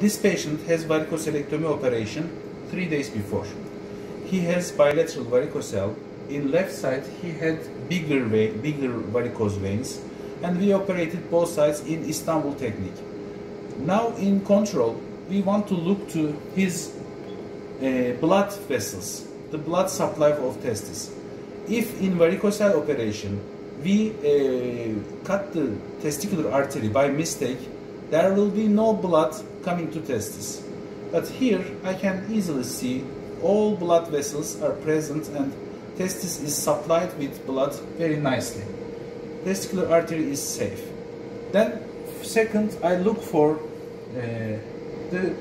This patient has varicocelectomy operation three days before. He has bilateral varicocele. In left side, he had bigger vein, bigger varicose veins, and we operated both sides in Istanbul technique. Now in control, we want to look to his uh, blood vessels, the blood supply of testis. If in varicocele operation we uh, cut the testicular artery by mistake, there will be no blood coming to testis. But here I can easily see all blood vessels are present and testis is supplied with blood very nicely. Testicular artery is safe. Then second I look for uh, the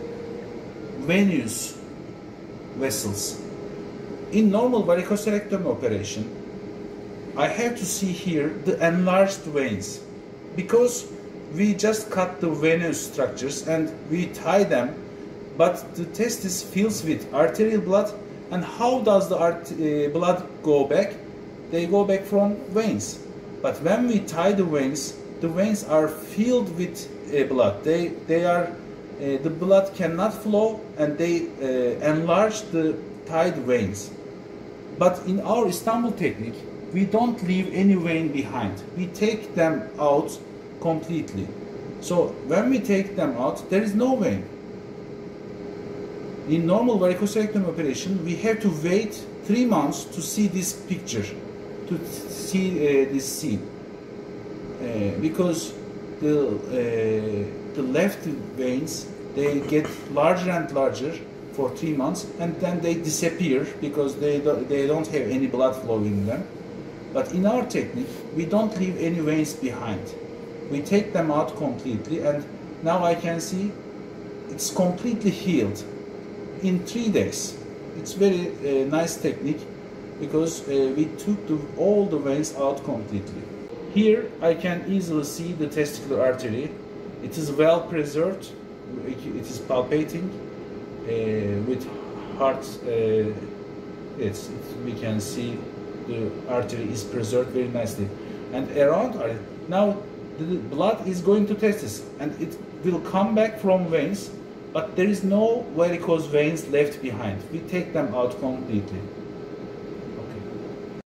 venous vessels. In normal varicocelectomy operation, I have to see here the enlarged veins because we just cut the venous structures and we tie them but the testis fills with arterial blood and how does the art, uh, blood go back? They go back from veins. But when we tie the veins the veins are filled with uh, blood. They they are uh, the blood cannot flow and they uh, enlarge the tied veins. But in our istanbul technique we don't leave any vein behind. We take them out completely. So when we take them out, there is no vein. In normal varicocelectomy operation, we have to wait three months to see this picture, to see uh, this scene, uh, because the uh, the left veins they get larger and larger for three months, and then they disappear because they do, they don't have any blood flow in them. But in our technique, we don't leave any veins behind we take them out completely and now I can see it's completely healed in three days. It's very uh, nice technique because uh, we took the, all the veins out completely. Here I can easily see the testicular artery. It is well preserved. It is palpating uh, with heart. Uh, it's, it, we can see the artery is preserved very nicely. And around now the blood is going to testis and it will come back from veins but there is no varicose veins left behind. We take them out completely.